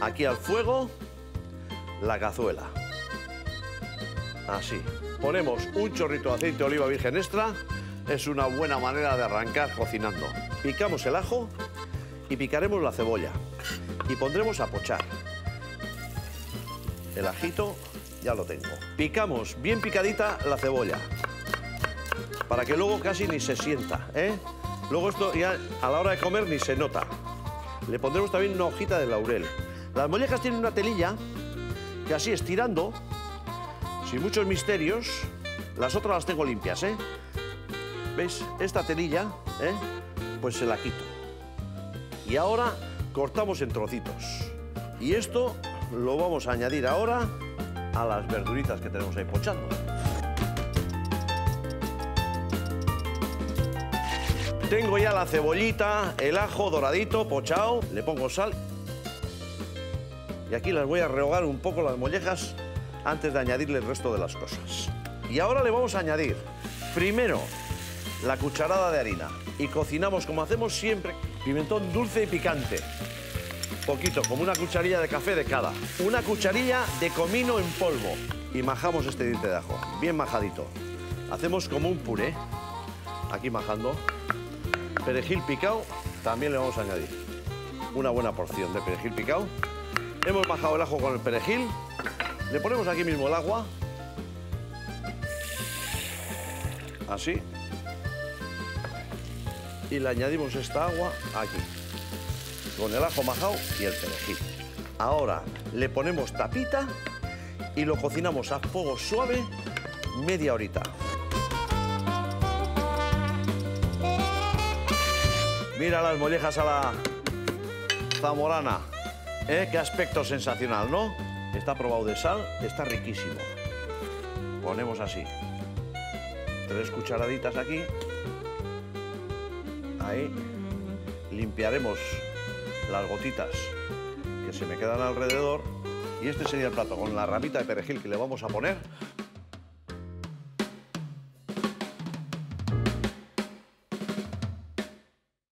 aquí al fuego la cazuela. Así. Ponemos un chorrito de aceite de oliva virgen extra. Es una buena manera de arrancar cocinando. Picamos el ajo y picaremos la cebolla. Y pondremos a pochar. El ajito ya lo tengo. Picamos bien picadita la cebolla. Para que luego casi ni se sienta, ¿eh? Luego esto ya a la hora de comer ni se nota. Le pondremos también una hojita de laurel. Las mollejas tienen una telilla que así estirando, sin muchos misterios, las otras las tengo limpias, ¿eh? ¿Veis? Esta telilla, ¿eh? Pues se la quito. Y ahora cortamos en trocitos. Y esto lo vamos a añadir ahora a las verduritas que tenemos ahí pochando. Tengo ya la cebollita, el ajo doradito, pochado. Le pongo sal. Y aquí las voy a rehogar un poco las mollejas antes de añadirle el resto de las cosas. Y ahora le vamos a añadir primero la cucharada de harina y cocinamos como hacemos siempre, pimentón dulce y picante. Poquito, como una cucharilla de café de cada. Una cucharilla de comino en polvo. Y majamos este diente de ajo, bien majadito. Hacemos como un puré, aquí majando. Perejil picado, también le vamos a añadir una buena porción de perejil picado. Hemos majado el ajo con el perejil. Le ponemos aquí mismo el agua. Así. Y le añadimos esta agua aquí. Con el ajo majado y el perejil. Ahora le ponemos tapita y lo cocinamos a fuego suave media horita. Mira las mollejas a la zamorana. ¿Eh? Qué aspecto sensacional, ¿no? Está probado de sal, está riquísimo. Ponemos así. Tres cucharaditas aquí. Ahí. Limpiaremos las gotitas que se me quedan alrededor. Y este sería el plato, con la ramita de perejil que le vamos a poner.